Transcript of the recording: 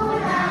Lord.